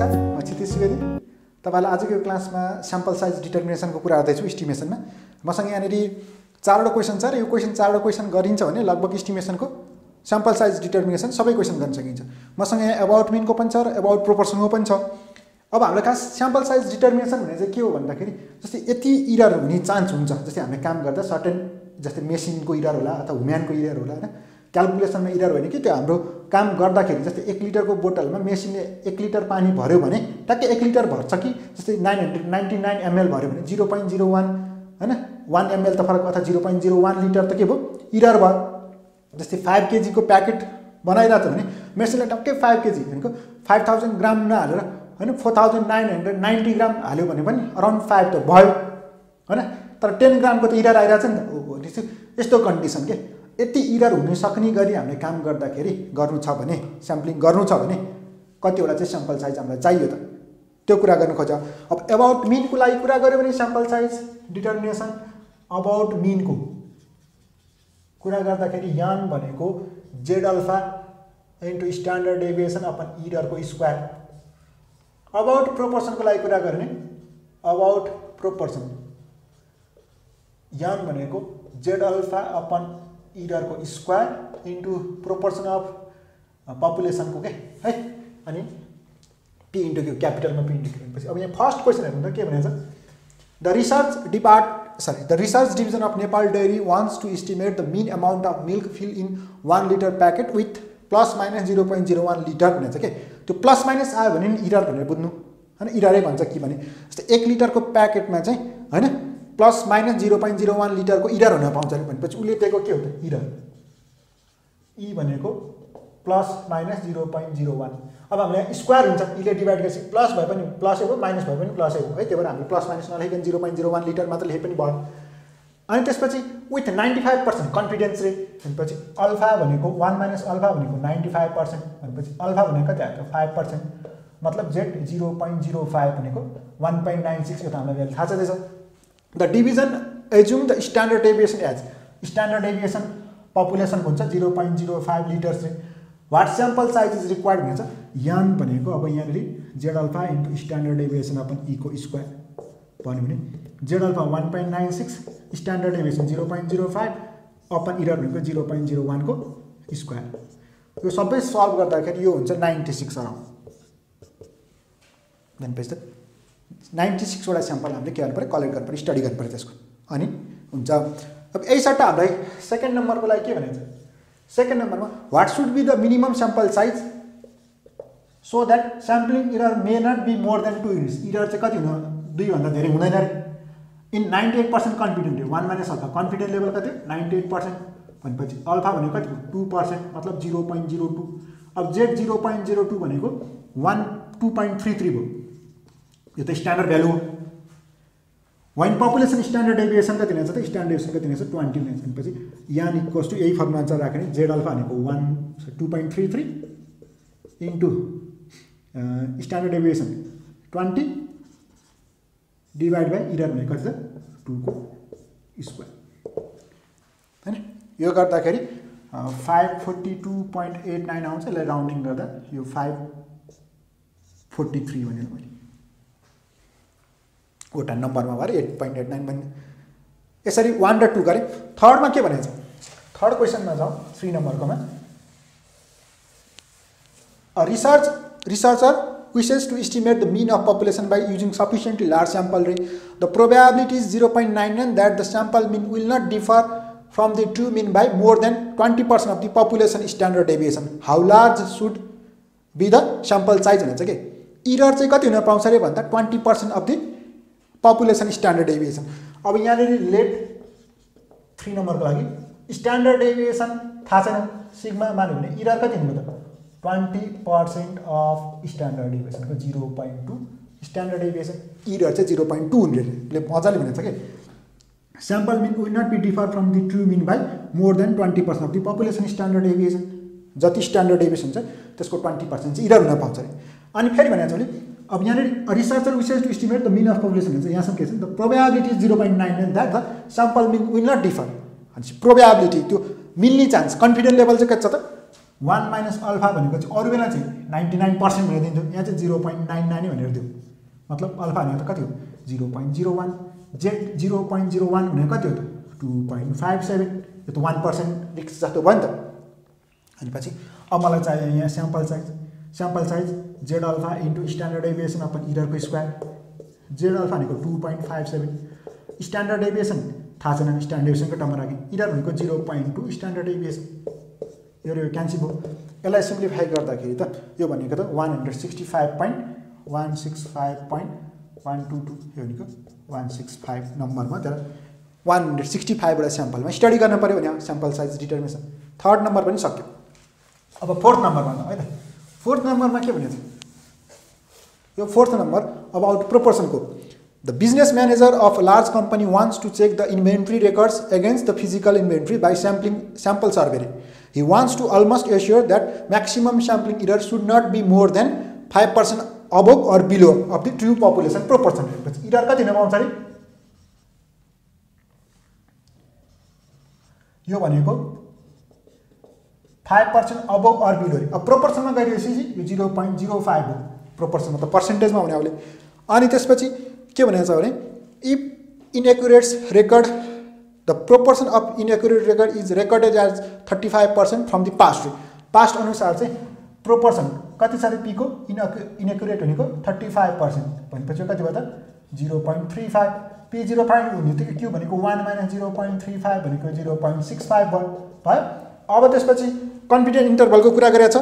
नमस्कार म क्षितिज सुवेदी तपाईँलाई आजको यो क्लासमा स्याम्पल साइज डिटर्मिनेसनको कुरा गर्दैछु इस्टिमेसनमा मसँग यहाँनिर चारवटा क्वेसन छ र यो क्वेसन चारवटा क्वेसन गरिन्छ भने लगभग इस्टिमेसनको स्याम्पल साइज डिटर्मिनेसन सबै क्वेसन गर्न सकिन्छ। मसँग यहाँ एबाउट मिनको पनि छ र एबाउट प्रोपोर्सनको पनि छ। अब हाम्रो खास स्याम्पल साइज डिटर्मिनेसन भने चाहिँ के हो भन्दाखेरि जस्तै यति इरर हुने चान्स हुन्छ जस्तै हामीले काम गर्दा सर्टेन जस्तै मेसिनको इरर होला अथवा हुम्यानको इरर होला होइन? क्यालकुलेसनमा इरर होइन कि त्यो हाम्रो काम गर्दाखेरि जस्तै एक लिटरको बोतलमा मेसिनले एक लिटर पानी भर्यो भने ट्याक्कै एक लिटर भर्छ कि? जस्तै nine hundred ninety nine ML भर्यो भने जिरो पोइन्ट जिरो वान होइन? वान एमएल त फरक अथवा zero point zero one litre त के भयो? इरर भयो। जस्तै फाइभ केजीको प्याकेट बनाइरहेको छ भने मेसिनले टक्कै फाइभ केजी भनेको फाइभ थाउजन्ड ग्राम नहालेर होइन? Four thousand nine hundred ninety gram हाल्यो भने पनि अराउन्ड फाइभ त भयो होइन? तर टेन ग्रामको त इरर आइरहेको छ नि त। यस्तो कन्डिसन के? यति इरर हुन सक्ने गरी हामीले काम गर्दाखेरि गर्नु छ भने स्याम्पलिङ गर्नु छ भने कतिवटा चाहिँ स्याम्पल साइज हामीलाई चाहियो त। त्यो कुरा गर्नु खोज। अब एबाउट मिनको लागि कुरा गऱ्यो भने स्याम्पल साइज डिटर्मिनेसन अबाउट मिनको कुरा गर्दाखेरि यान भनेको Z alpha into standard deviation upon इररको square about प्रोपोर्सनको लागि कुरा गऱ्यो भने अबाउट प्रोपोर्सन यान भनेको जेड अल्फा अपन इररको स्क्वायर इन्टु प्रोपोर्सन अफ पपुलेसनको के है? अनि पी इन्टु क्यु क्यापिटलमा पी इन्टु क्यु अब यहाँ फर्स्ट क्वेसन हेर्नु त के भनेको छ? The research depart sorry the research division of Nepal dairy wants to estimate the mean amount of milk fill in one litre packet with plus minus zero point zero one litre भनेको छ के त्यो plus minus आयो भने नि error भनेर बुझ्नु। होइन इररै भन्छ कि भने। जस्तै एक लिटरको प्याकेटमा चाहिँ होइन? Plus minus zero point zero one लिटरको error हुन पाउँछ अरे भनेपछि उसले दिएको के हो त? इरर ई भनेको plus minus zero point zero one. अब हामीलाई स्क्वायर हुन्छ। इले डिभाइड गरेपछि प्लस भए पनि प्लसै हो माइनस भए पनि प्लसै हो। है त्यही भएर हामीले plus minus नलेखिकन zero point zero one litre मात्र लेखे पनि भयो। अनि त्यसपछि with ninety five percent confidence rate भनेपछि अल्फा भनेको वान माइनस अल्फा भनेको नाइन्टी फाइभ पर्सेन्ट भनेपछि अल्फा भनेको कति आएको फाइभ पर्सेन्ट मतलब Z zero point zero five भनेको वान पोइन्ट नाइन सिक्स यो त हामीलाई थाहा छँदैछ the division assume the standard deviation as standard deviation population हुन्छ zero point zero five litres चाहिँ। What sample size is required भनेको छ यान भनेको अब यहाँनिर Z alpha into standard deviation upon error square भन्यो भने Z alpha one point nine six standard deviation zero point zero five upon error भनेको zero point zero वानको square यो सबै सल्भ गर्दाखेरि यो हुन्छ नाइन्टी सिक्स अराउन्ड भनेपछि त नाइन्टी सिक्सवटा स्याम्पल हामीले के गर्नु पऱ्यो? कलेक्ट गर्नु पऱ्यो स्टडी गर्नु पऱ्यो त्यसको। अनि? हुन्छ। अब यही सट्टा हामीलाई सेकेन्ड नम्बरको लागि के भनेको छ? सेकेन्ड नम्बरमा what should be the minimum sample size so that sampling error may not be more than two units error चाहिँ कति हुनु दुईभन्दा धेरै हुँदैन अरे in ninety eight percent confident हो one minus alpha confident level कति? नाइन्टी एट पर्सेन्ट भनेपछि अल्फा भनेको कति हो टू पर्सेन्ट मतलब जिरो पोइन्ट जिरो टू अब Z zero point zero two भनेको one two point three three भयो। यो त स्ट्यान्डर्ड भ्यालु हो। वाइन पपुलेसन स्ट्यान्डर्ड डेभिएसन कति हुन्छ त? स्ट्यान्डर्ड डेभिएसन कति हुन्छ ट्वेन्टी हुन्छ भनेपछि यान इक्वल्स टु यही फर्ममा अनुसार राख्ने जेड अल्फा भनेको one two point three three into standard deviation twenty divide by error भनेको कति छ? टूको स्क्वायर होइन? यो गर्दाखेरि five forty two point eight nine आउँछ। यसलाई राउन्डिङ गर्दा यो फाइभ फोर्टी थ्री भनेर मैले वटा नम्बरमा भयो eight point eight nine one यसरी वान र टू गरेँ। थर्डमा के भनेछ थर्ड क्वेसनमा जाउँ three नम्बरकोमा। Research researcher wishes to estimate the mean of population by using sufficiently large sample रे the probability is zero point nine nine that the sample mean will not differ from the true mean by more than twenty percent of the population standard deviation how large should be the sample size हुन्छ कि? Error चाहिँ कति हुन पाउँछ अरे भन्दा twenty percent of the population standard deviation अब यहाँनिर लेट थ्री नम्बरको लागि स्ट्यान्डर्ड डेभिएसन थाहा छैन। सिग्मा मान्यो भने इरर कति हुनु त? Twenty percent of standard डेभिएसनको zero point two standard deviation error चाहिँ जिरो पोइन्ट टू हन्ड्रेडले मजाले भनेको छ कि? Sample mean will not be differ from the true mean by more than twenty percent of the population standard deviation जति standard deviation छ त्यसको twenty percent चाहिँ इरर हुन पाउँछ अरे। अनि फेरि भनेको छ भने अब यहाँनिर researcher wishes to estimate the mean of population हुन्छ यहाँसम्म के छ। The probability zero point nine nine that the sample mean will not differ भनेपछि प्रोबेबिलिटी त्यो मिल्ने चान्स कन्फिडेन्ट लेभल चाहिँ कति छ त? वान माइनस अल्फा भनेको चाहिँ अरू बेला चाहिँ नाइन्टी नाइन पर्सेन्ट भनेर दिन्थ्यो यहाँ चाहिँ जिरो पोइन्ट नाइन नाइन भनेर दियो मतलब अल्फा भनेको त कति हो? Zero point zero one Z zero point zero one भनेको कति हो त? टु पोइन्ट फाइभ सेभेन यो त वान पर्सेन्ट रिक्स जस्तो भयो नि त। अनि पछि अब मलाई चाहियो यहाँ sample size sample size Z alpha into standard deviation upon इररको square Z alpha भनेको two point five seven standard deviation थाहा छैन स्ट्यान्डर्ड एभिएसनको टर्ममा राखेँ। इरर भनेको zero point two standard deviation यो यो क्यान्सिल भयो यसलाई सिम्प्लिफाई गर्दाखेरि त। यो भनेको त one hundred sixty five point one six five point one two two यो भनेको वान सिक्स फाइभ नम्बरमा त्यसलाई वान हन्ड्रेड सिक्सटी फाइभवटा स्याम्पलमा स्टडी गर्नु पऱ्यो भने sample size determination third number पनि सक्यो अब फोर्थ नम्बरमा है त फोर्थ नम्बरमा के भनेको थियो यो fourth number about प्रोपोर्सनको the business manager of large company wants to check the inventory records against the physical inventory by sampling sample survey He wants to almost assure that maximum sampling error should not be more than 5% above or below of the true population proportion. Error कति number आउँछ अरे यो भनेको five percent above or below अरे अब प्रोपोर्सनमा गइरहेपछि यो zero point zero five हो। प्रोपोर्सनमा त पर्सेन्टेजमा हुने अब अनि त्यसपछि के भनेको छ भने if inaccurates record the proportion of inaccurate record is recorded as thirty five percent from the past past अनुसार चाहिँ प्रोपोर्सन कति छ पीको इनअक्यु इनएक्युरेट भनेको थर्टी फाइभ पर्सेन्ट भनेपछि कति भयो त? Zero point three five P zero five हुने बित्तिकै क्यु भनेको one minus zero point three five भनेको जिरो पोइन्ट सिक्स फाइभ भयो। भयो। अब त्यसपछि कन्फिडेन्ट इन्टरभलको कुरा गरेको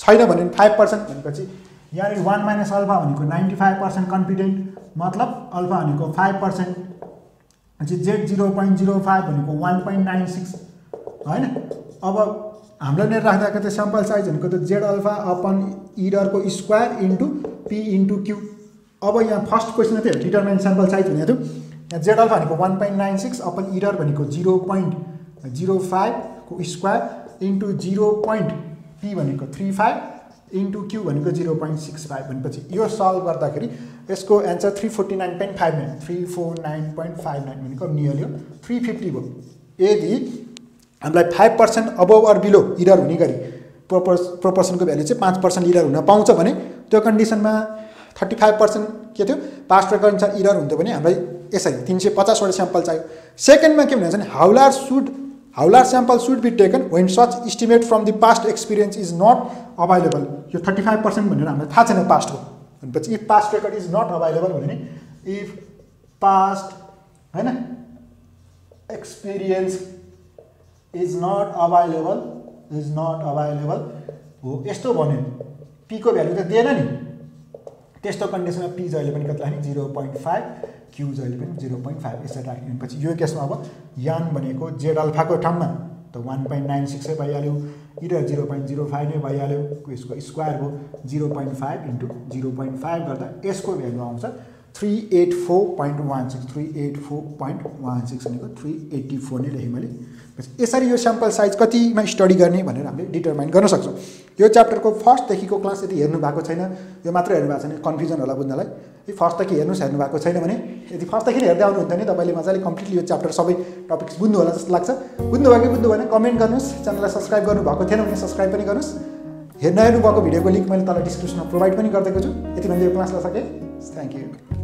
छैन भने फाइभ पर्सेन्ट भनेपछि यहाँनिर वान माइनस अल्फा भनेको नाइन्टी फाइभ पर्सेन्ट कन्फिडेन्ट मतलब अल्फा भनेको फाइभ पर्सेन्ट चाहिँ Z zero point zero five भनेको वान पोइन्ट नाइन सिक्स होइन? अब हाम्रो लिएर राख्दाको त्यो स्याम्पल साइज भनेको त Z alpha upon इडरको square into P into Q. अब यहाँ फर्स्ट क्वेसन थियो डिटरमाइन स्याम्पल साइज भनेको थियो। यहाँ जेड अल्फा भनेको one point nine six upon error भनेको जिरो पोइन्ट जिरो फाइभको square into zero point P भनेको थ्री फाइभ इन्टु क्यु भनेको जिरो पोइन्ट सिक्स फाइभ भनेपछि यो सल्भ गर्दाखेरि यसको answer three forty nine point five nine three four nine point five nine भनेको nearly हो three fifty भयो। यदि हामीलाई five percent above or below error हुने गरी प्रोपोर्स प्रोपोर्सनको भ्यालु चाहिँ पाँच पर्सेन्ट इरर हुन पाउँछ भने त्यो कन्डिसनमा थर्टी फाइभ पर्सेन्ट के थियो? रेकर्ड अनुसार इरर हुन्थ्यो भने हामीलाई यसरी तिन सय पचासवटा स्याम्पल चाहियो। सेकेन्डमा के भन्छ भने how large should how large sample should be taken when such estimate from the past experience is not available यो थर्टी फाइभ पर्सेन्ट भनेर हामीलाई थाहा छैन पास्टको भनेपछि if past record is not available भने इफ पास्ट होइन? Experience is not available is not available हो यस्तो भन्यो। पीको भ्यालु त दिएन नि। त्यस्तो कन्डिसनमा पी जहिले पनि कति राख्ने जिरो पोइन्ट फाइभ क्यु जहिले पनि जिरो पोइन्ट फाइभ यसरी राख्ने भनेपछि यो केसमा अब यान भनेको जेड अल्फाको ठाउँमा त वान पोइन्ट नाइन सिक्सै भइहाल्यो error zero point zero five नै भइहाल्यो यसको स्क्वायर भयो zero point five into zero point five गर्दा यसको भ्यालु आउँछ three eight four point one six three eight four point one six भनेको थ्री एट्टी फोर नै लेखेँ मैले। यसरी यो स्याम्पल साइज कतिमा स्टडी गर्ने भनेर हामीले डिटर्माइन गर्न सक्छौँ। यो च्याप्टरको फर्स्टदेखिको क्लास यदि हेर्नु भएको छैन। यो मात्र हेर्नु भएको छैन कन्फ्युजन होला बुझ्नलाई। फर्स्टदेखि हेर्नुहोस् हेर्नु भएको छैन भने यदि फर्स्टदेखि हेर्दै आउनुहुन्छ भने तपाईँले मजाले कम्प्लिटली यो च्याप्टर सबै टपिक्स बुझ्नु होला जस्तो लाग्छ। बुझ्नुभयो कि बुझ्नु भएन कमेन्ट गर्नुहोस् च्यानललाई सब्सक्राइब गर्नुभएको थिएन भने सब्सक्राइब पनि गर्नुहोस्। हेर्न हेर्नुभएको भिडियोको लिङ्क मैले तल डिस्क्रिप्सनमा प्रोभाइड पनि गरिदिएको छु। यति भन्दा यो क्लासलाई सकेँ। Thank you